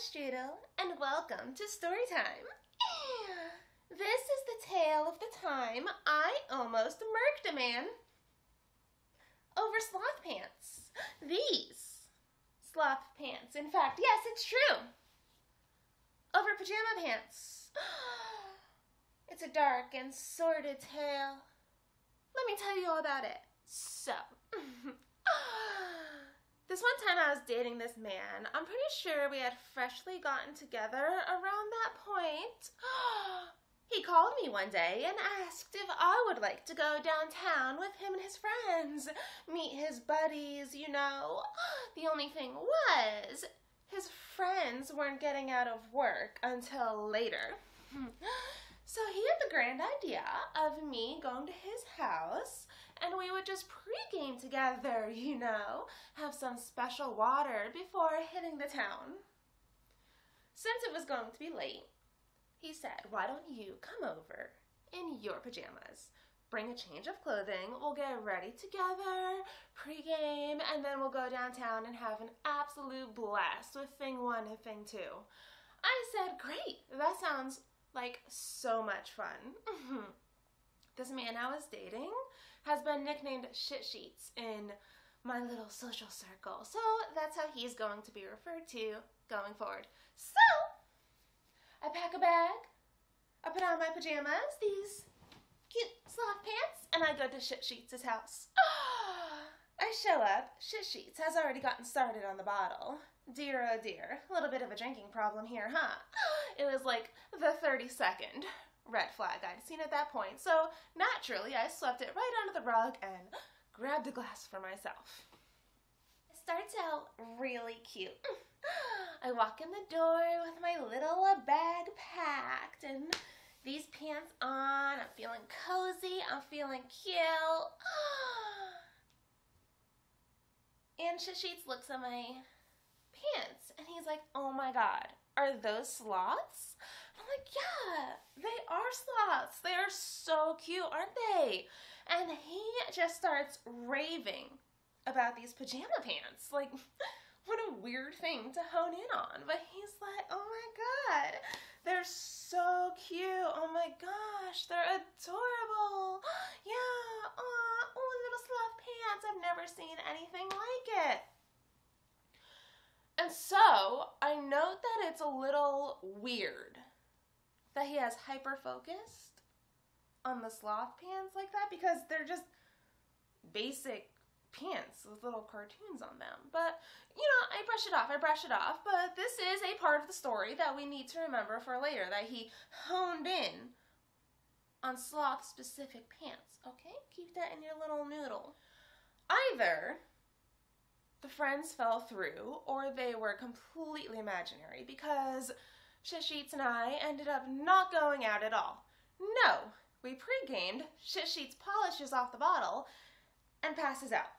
Strudel, and welcome to Storytime. This is the tale of the time I almost murked a man over sloth pants. These sloth pants. In fact, yes, it's true. Over pajama pants. It's a dark and sordid tale. Let me tell you all about it. So, ah. This one time I was dating this man. I'm pretty sure we had freshly gotten together around that point. He called me one day and asked if I would like to go downtown with him and his friends, meet his buddies, you know. The only thing was, his friends weren't getting out of work until later. So he had the grand idea of me going to his house and we would just pregame together, you know, have some special water before hitting the town. Since it was going to be late, he said, Why don't you come over in your pajamas? Bring a change of clothing, we'll get ready together, pregame, and then we'll go downtown and have an absolute blast with thing one and thing two. I said, Great, that sounds like so much fun. this man I was dating has been nicknamed Shit Sheets in my little social circle. So that's how he's going to be referred to going forward. So I pack a bag, I put on my pajamas, these cute sloth pants, and I go to Shit Sheets' house. I show up, Shit Sheets has already gotten started on the bottle. Dear oh dear, a little bit of a drinking problem here, huh? It was like the 32nd red flag I'd seen at that point, so naturally I swept it right under the rug and grabbed a glass for myself. It starts out really cute. I walk in the door with my little bag packed and these pants on. I'm feeling cozy. I'm feeling cute. And Shit Sheets looks at my pants and he's like, oh my god, are those sloths? I'm like, yeah, they are sloths. They are so cute, aren't they? And he just starts raving about these pajama pants. Like, what a weird thing to hone in on. But he's like, oh my god, they're so cute. Oh my gosh, they're adorable. Yeah, aw, oh, little sloth pants. I've never seen anything like it. And so note that it's a little weird that he has hyper focused on the sloth pants like that because they're just basic pants with little cartoons on them. But, you know, I brush it off, I brush it off. But this is a part of the story that we need to remember for later that he honed in on sloth specific pants. Okay? Keep that in your little noodle. Either the friends fell through or they were completely imaginary because Shit and I ended up not going out at all. No, we pre-gamed, Shit polishes off the bottle and passes out.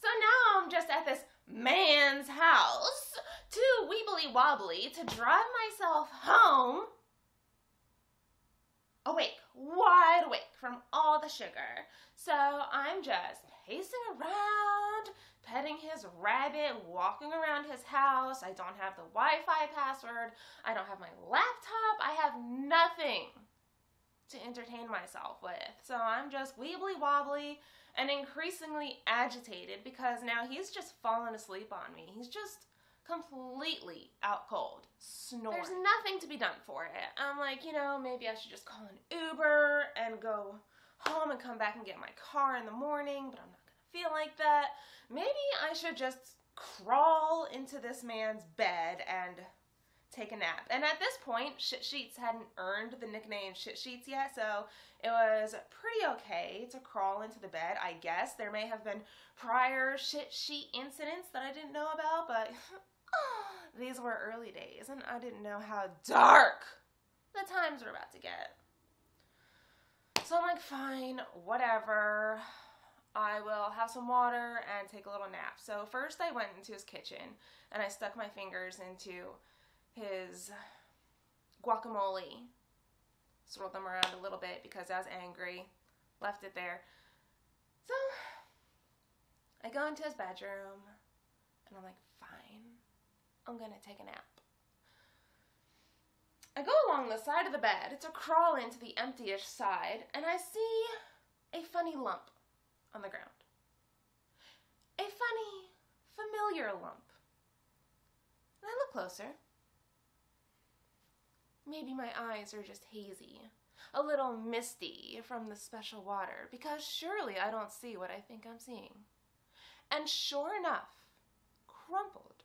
So now I'm just at this man's house, too weebly wobbly to drive myself home awake, wide awake from all the sugar. So I'm just pacing around, petting his rabbit, walking around his house. I don't have the Wi Fi password. I don't have my laptop. I have nothing to entertain myself with. So I'm just weebly wobbly and increasingly agitated because now he's just fallen asleep on me. He's just completely out cold, snoring. There's nothing to be done for it. I'm like, you know, maybe I should just call an Uber and go home and come back and get my car in the morning, but I'm not gonna feel like that. Maybe I should just crawl into this man's bed and take a nap. And at this point, Shit Sheets hadn't earned the nickname Shit Sheets yet, so it was pretty okay to crawl into the bed, I guess. There may have been prior Shit Sheet incidents that I didn't know about, but these were early days, and I didn't know how dark the times were about to get. So I'm like, fine, whatever. I will have some water and take a little nap. So first I went into his kitchen and I stuck my fingers into his guacamole. Swirled them around a little bit because I was angry. Left it there. So I go into his bedroom And I'm like, fine, I'm gonna take a nap. I go along the side of the bed to crawl into the emptyish side, and I see a funny lump on the ground. A funny, familiar lump. And I look closer. Maybe my eyes are just hazy, a little misty from the special water, because surely I don't see what I think I'm seeing. And sure enough, crumpled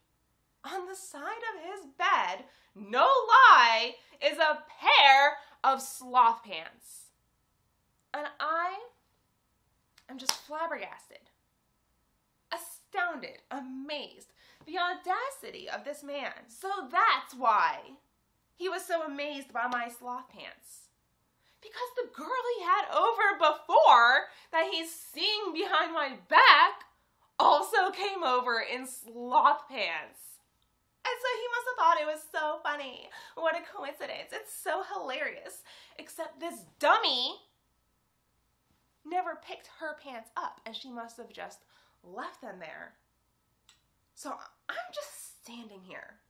on the side of his bed, no lie, is a pair of sloth pants. And I am just flabbergasted, astounded, amazed. The audacity of this man. So that's why he was so amazed by my sloth pants. Because the girl he had over before that he's seeing behind my back also came over in sloth pants. And so he must have thought it was so funny. What a coincidence. It's so hilarious. Except this dummy never picked her pants up and she must have just left them there. So I'm just standing here,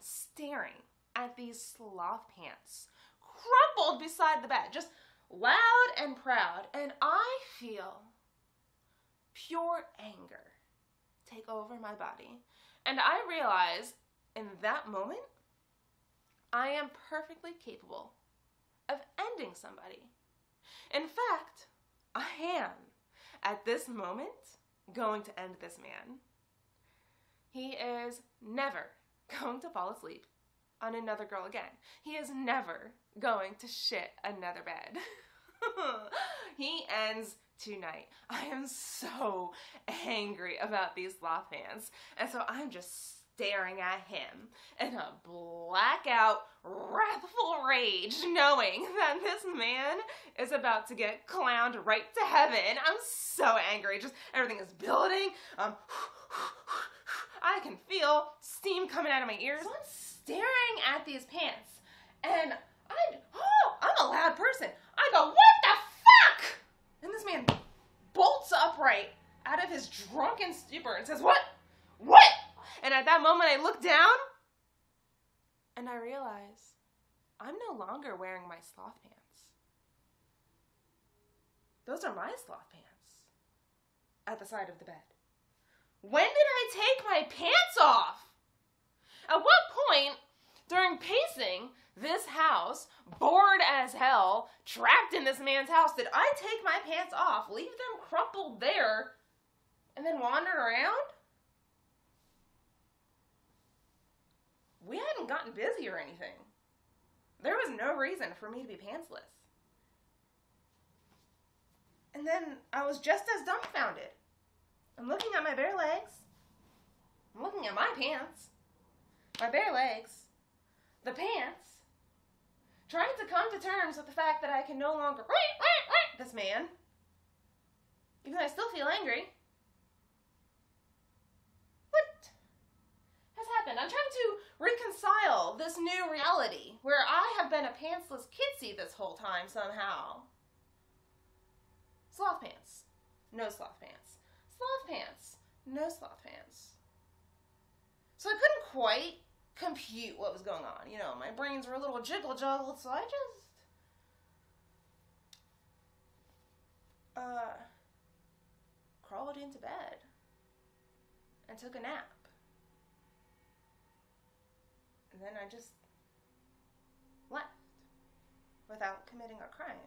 staring at these sloth pants crumpled beside the bed, just loud and proud. And I feel pure anger take over my body. And I realize in that moment, I am perfectly capable of ending somebody. In fact, I am, at this moment, going to end this man. He is never going to fall asleep on another girl again. He is never going to shit another bed. he ends tonight. I am so angry about these sloth fans. And so I'm just staring at him in a blackout, wrathful rage, knowing that this man is about to get clowned right to heaven. I'm so angry. Just everything is building. Um, I can feel steam coming out of my ears. So I'm staring at these pants, and I, oh, I'm a loud person. I go, what the fuck? And this man bolts upright out of his drunken stupor and says, what? What? And at that moment, I look down and I realize I'm no longer wearing my sloth pants. Those are my sloth pants at the side of the bed. When did I take my pants off? At what point during pacing this house, bored as hell, trapped in this man's house, did I take my pants off, leave them crumpled there, and then wander around? We hadn't gotten busy or anything. There was no reason for me to be pantsless. And then I was just as dumbfounded. I'm looking at my bare legs. I'm looking at my pants. My bare legs. The pants. Trying to come to terms with the fact that I can no longer this man. Even though I still feel angry. happened. I'm trying to this new reality where I have been a pantsless Kitzi this whole time somehow. Sloth pants. No sloth pants. Sloth pants. No sloth pants. So I couldn't quite compute what was going on. You know, my brains were a little jiggle juggled, so I just uh crawled into bed and took a nap. And then I just left without committing a crime.